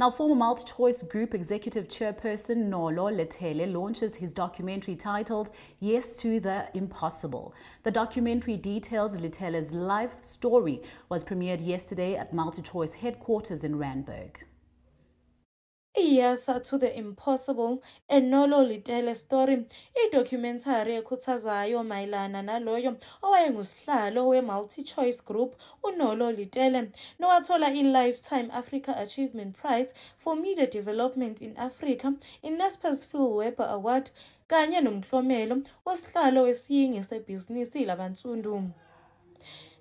Now, former MultiChoice Group Executive Chairperson Nolo Letele launches his documentary titled Yes to the Impossible. The documentary details Letele's life story was premiered yesterday at MultiChoice headquarters in Randburg. Yes to the Impossible, Enolo Letele story, idocumentary ekhuthazayo mayelana naloyo owayengusihlalo we-multi-choice group uNolo Letele nowathola i-Lifetime Africa Achievement Prize for Media Development in Africa i-Naspers Phil Webber Award kanye nomklomelo wosihlalo wesiyingi sebhizinisi labansundu.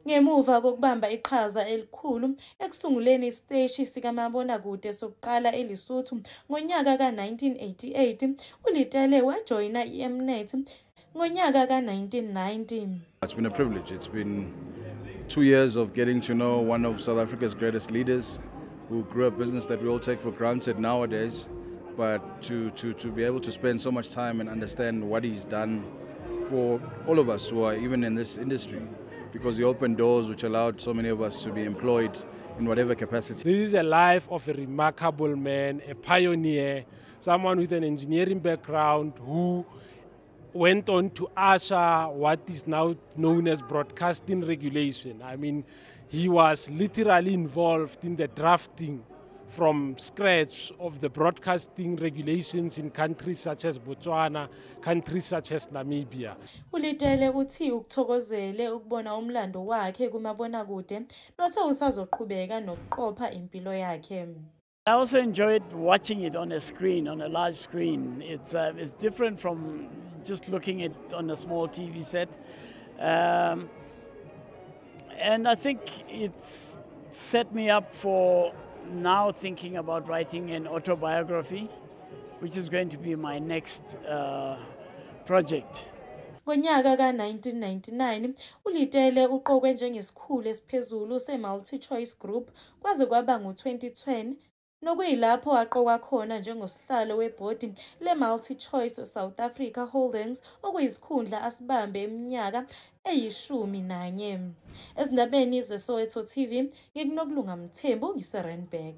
Ngemuva kokubamba iqhaza elikhulu ekusunguleni isiteshi sikamabonakude sokuqala eLesotho ngonyaka ka-1988, uLetele wajoyina i-M-Net ngonyaka ka-1990. It's been a privilege. It's been two years of getting to know one of South Africa's greatest leaders who grew a business that we all take for granted nowadays. But to, to, to be able to spend so much time and understand what he's done for all of us who are even in this industry because he opened doors which allowed so many of us to be employed in whatever capacity. This is a life of a remarkable man, a pioneer, someone with an engineering background who went on to usher what is now known as broadcasting regulation. I mean, he was literally involved in the drafting from scratch of the broadcasting regulations in countries such as Botswana, countries such as Namibia. Ulitele uthi ukuthokozele ukubona umlando wakhe kumabonakude nothe usazoqhubeka nokuqopha impilo yakhe. I also enjoyed watching it on a screen, on a large screen. It's, uh, it's different from just looking at on a small TV set. Um, and I think it's set me up for now thinking about writing an autobiography, which is going to be my next uh, project. Ngonyaka ka-1999 uLetele uqokwe njengesikhulu esiphezulu se-Multi-Choice Group kwaze kwaba ngu-2010 nokuyilapho waqokwa khona njengosihlalo webhodi le-Multi-Choice South Africa Holdings okuyisikhundla asibambe iminyaka eyishumi nanye. Ezindabeni ze-Soweto TV, ngikunokulunga Mthembu ngiseRandburg.